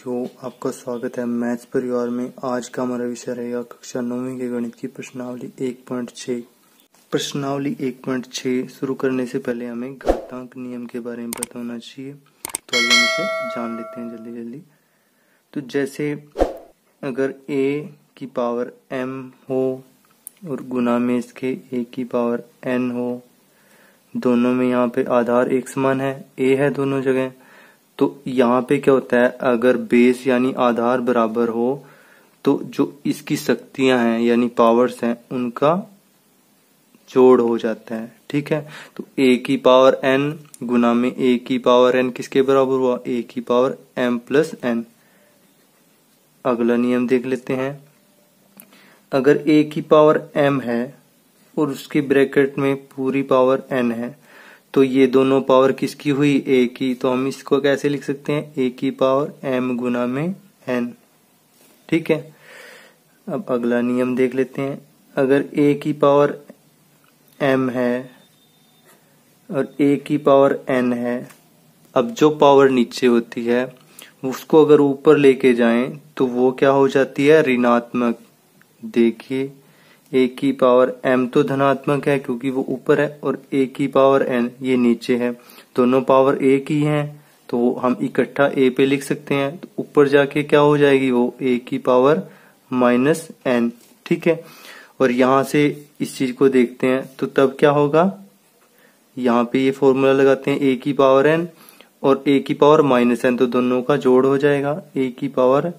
विद्यार्थियों आपका स्वागत है मैथ्स परिवार में। आज का हमारा विषय रहेगा कक्षा नौवीं के गणित की प्रश्नावली 1.6 प्रश्नावली 1.6 शुरू करने से पहले हमें घातांक नियम के बारे में पता होना चाहिए। तो आइए हम इसे जान लेते हैं जल्दी जल्दी। तो जैसे अगर a की पावर m हो और गुना में इसके a की पावर n हो, दोनों में यहाँ पे आधार एक समान है। A है दोनों जगह तो यहाँ पे क्या होता है, अगर बेस यानी आधार बराबर हो तो जो इसकी शक्तियाँ हैं, यानी पावर्स हैं, उनका जोड़ हो जाता है, ठीक है? तो ए की पावर एन गुना में ए की पावर एन किसके बराबर हुआ? ए की पावर एम प्लस एन अगला नियम देख लेते हैं। अगर ए की पावर एम है और उसके ब्रैकेट में पूरी पावर एन है तो ये दोनों पावर किसकी हुई? ए की। तो हम इसको कैसे लिख सकते हैं? ए की पावर एम गुना में एन ठीक है? अब अगला नियम देख लेते हैं। अगर ए की पावर एम है और ए की पावर एन है, अब जो पावर नीचे होती है, उसको अगर ऊपर लेके जाएँ तो वो क्या हो जाती है? ऋणात्मक। देखिए ए की पावर एम तो धनात्मक है क्योंकि वो ऊपर है और ए की पावर एन ये नीचे है। दोनों पावर ए की है तो हम इकट्ठा ए पे लिख सकते हैं। तो ऊपर जाके क्या हो जाएगी? वो ए की पावर माइनस एन ठीक है? और यहाँ से इस चीज़ को देखते हैं तो तब क्या होगा? यहाँ पे ये फॉर्मूला लगाते हैं ए की पावर एन और ए की पावर माइनस एन तो दोनों का जोड़ हो जाएगा। ए की पावर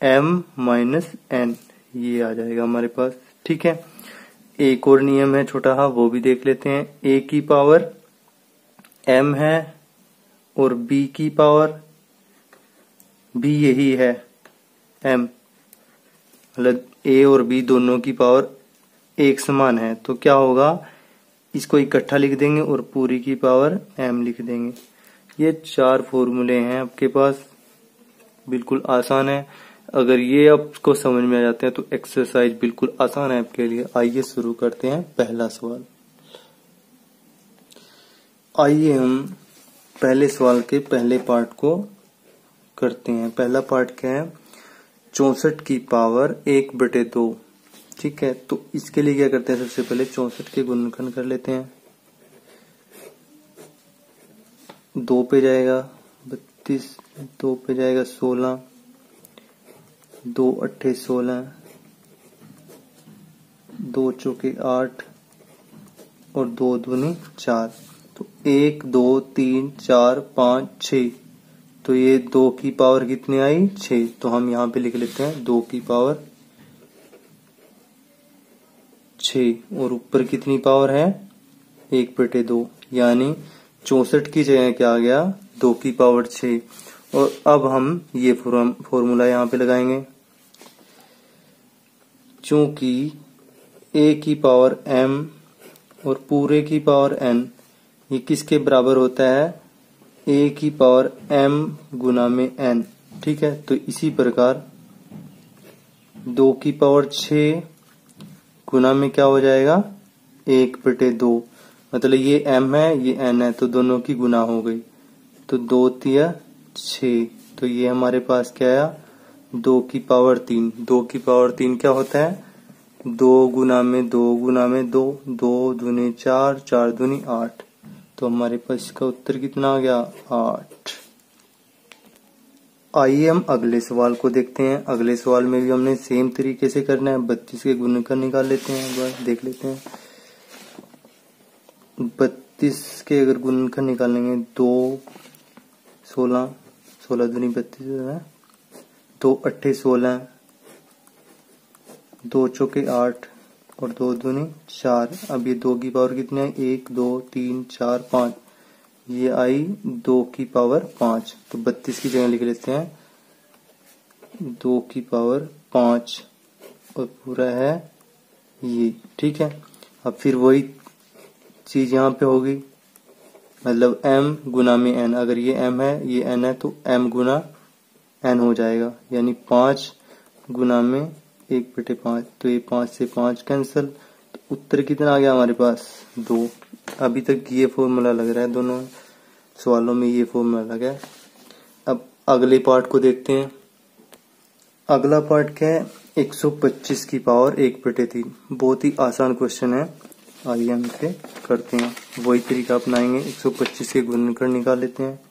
एम माइनस एन ये आ जाएगा हमारे पास। ठीक है? एक और नियम है छोटा हा वो भी देख लेते हैं। ए की पावर एम है और बी की पावर बी यही है एम मतलब ए और बी दोनों की पावर एक समान है। तो क्या होगा? इसको इकट्ठा लिख देंगे और पूरी की पावर एम लिख देंगे। ये चार फॉर्मूले हैं आपके पास। बिल्कुल आसान है। अगर ये आपको समझ में आ जाते हैं तो एक्सरसाइज बिल्कुल आसान है आपके लिए। आइए शुरू करते हैं पहला सवाल। आइए हम पहले सवाल के पहले पार्ट को करते हैं। पहला पार्ट क्या है? चौसठ की पावर एक बटे दो। ठीक है तो इसके लिए क्या करते हैं? सबसे पहले चौसठ के गुणनखंड कर लेते हैं। दो पे जाएगा, बत्तीस, दो पे जाएगा सोलह। दो अट्ठे सोलह, दो चौके आठ और दो दूनी चार। तो एक, दो, तीन, चार, पाँच छ तो ये दो की पावर कितनी आई? छ तो हम यहाँ पे लिख लेते हैं दो की पावर छ और ऊपर कितनी पावर है? एक बटे दो। यानी चौसठ की जगह क्या आ गया? दो की पावर छ और अब हम ये फॉर्मूला यहाँ पे लगाएँगे। चूँकि ए की पावर एम और पूरे की पावर एन ये किसके बराबर होता है? ए की पावर एम गुना में एन ठीक है? तो इसी प्रकार दो की पावर छ गुना में क्या हो जाएगा? एक बटे दो। मतलब ये एम है, ये एन है तो दोनों की गुना हो गई। तो दो तिया छ तो ये हमारे पास क्या आया? दो की पावर तीन। दो की पावर तीन क्या होता है? दो गुना में दो गुना में दो। दो दुनी चार चार दुनी आठ। तो हमारे पास इसका उत्तर कितना आ गया? आठ। आइए हम अगले सवाल को देखते हैं। अगले सवाल में भी हमने सेम तरीके से करना है। बत्तीस के गुण कर निकाल लेते हैं बार देख लेते हैं। बत्तीस के अगर गुणनखंड निकालेंगे, दो, सोलह सोलह दुनी बत्तीस दो अट्ठे सोलह, दो चौके आठ और दो दूनी चार। अब ये दो की पावर कितनी है एक, दो, तीन, चार, पाँच। ये आई दो की पावर पाँच। तो बत्तीस की जगह लिख लेते हैं। दो की पावर पाँच और पूरा है ये। ठीक है? अब फिर वही चीज़ यहाँ पे होगी। मतलब m गुना में n अगर ये m है, ये n है तो m गुना n हो जाएगा। यानी पाँच गुना में एक बटे पाँच तो ये पाँच से पाँच कैंसल तो उत्तर कितना आ गया हमारे पास? दो। अभी तक ये फॉर्मूला लग रहा है दोनों सवालों में, ये फॉर्मूला लगा है। अब अगले पार्ट को देखते हैं। अगला पार्ट क्या है? 125 की पावर एक बटे तीन। बहुत ही आसान क्वेश्चन है। आइए हम इसे करते हैं। वही तरीका अपनाएँगे। 125 के गुणनकर निकाल लेते हैं।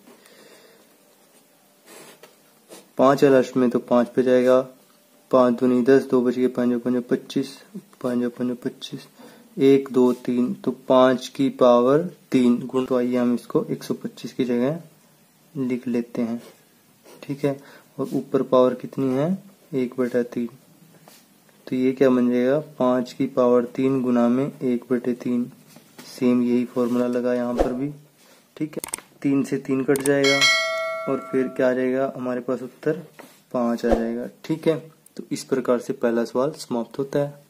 पाँच अलर्ट में तो पाँच पे जाएगा। पाँच दूनी दस, दो बज के पाँच पंजो पच्चीस, पाँच पंजो पच्चीस। एक, दो, तीन तो पाँच की पावर तीन। गुण तो आइए हम इसको 125 की जगह लिख लेते हैं। ठीक है? और ऊपर पावर कितनी है? एक बटा तीन। तो ये क्या बन जाएगा? पाँच की पावर तीन गुना में एक बटे तीन। सेम यही फॉर्मूला लगा यहाँ पर भी। ठीक है? तीन से तीन कट जाएगा। और फिर क्या आ जाएगा? हमारे पास उत्तर पाँच आ जाएगा। ठीक है? तो इस प्रकार से पहला सवाल समाप्त होता है।